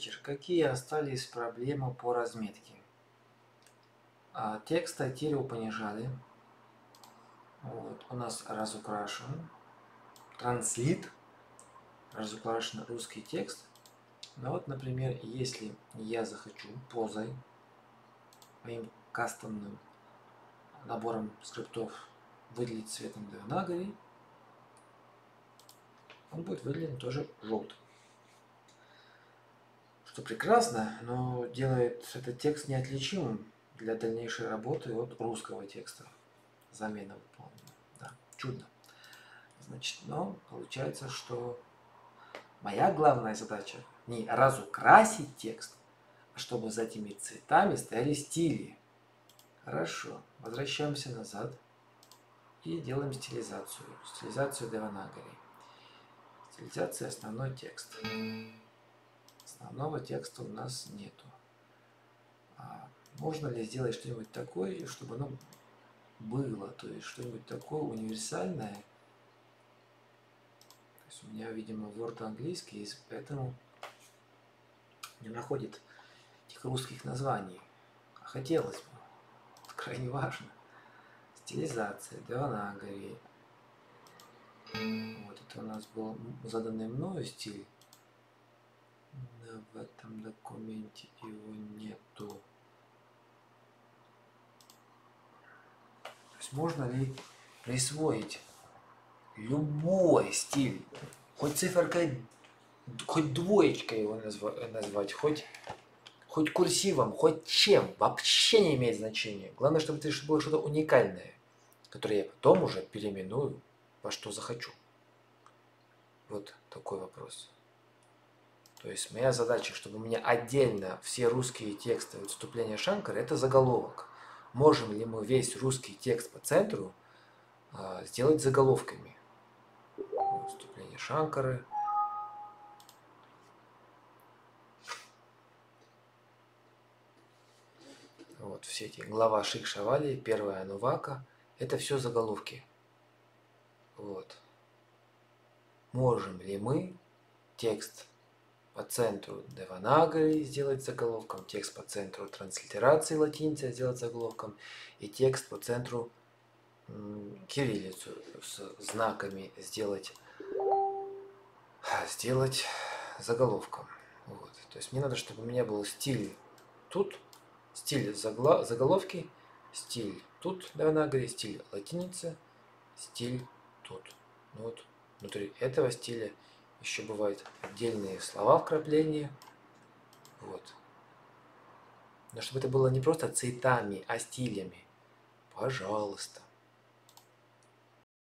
вечер. Какие остались проблемы по разметке? А, текст Айтерио понижали. Вот. У нас разукрашен. Транслит. Разукрашен русский текст. Ну вот, например, если я захочу позой, моим кастомным набором скриптов выделить цветом Devanagari, он будет выделен тоже желтым. Что прекрасно, но делает этот текст неотличимым для дальнейшей работы от русского текста. Замена выполнена. Да, чудно. Значит, но получается, что моя главная задача не разукрасить текст, а чтобы за этими цветами стояли стили. Хорошо, возвращаемся назад и делаем стилизацию. Стилизацию Деванагари. Стилизация основной текст. Основного текста у нас нету. А можно ли сделать что-нибудь такое, чтобы оно было, то есть что-нибудь такое универсальное. То есть у меня, видимо, Word английский, поэтому не находит этих русских названий. А хотелось бы. Это крайне важно. Стилизация, Деванагари, вот это у нас был заданный мною стиль. В этом документе его нету. То есть можно ли присвоить любой стиль, хоть циферкой, хоть двоечкой его назвать, хоть, хоть курсивом, хоть чем, вообще не имеет значения. Главное, чтобы это было что-то уникальное, которое я потом уже переименую во что захочу. Вот такой вопрос. То есть моя задача, чтобы у меня отдельно все русские тексты выступления Шанкара, это заголовок. Можем ли мы весь русский текст по центру э, сделать заголовками? Выступление Шанкары. Вот все эти глава Шикшавали, первая Анувака, это все заголовки. Вот. Можем ли мы текст по центру Деванагари сделать заголовком, текст по центру транслитерации латиницы сделать заголовком и текст по центру кириллицу с знаками сделать, сделать заголовком. Вот. То есть мне надо, чтобы у меня был стиль тут, стиль заголовки, стиль тут Деванагари, стиль латиницы, стиль тут. Ну вот внутри этого стиля еще бывают отдельные слова вкрапления. Вот. Но чтобы это было не просто цветами, а стилями. Пожалуйста.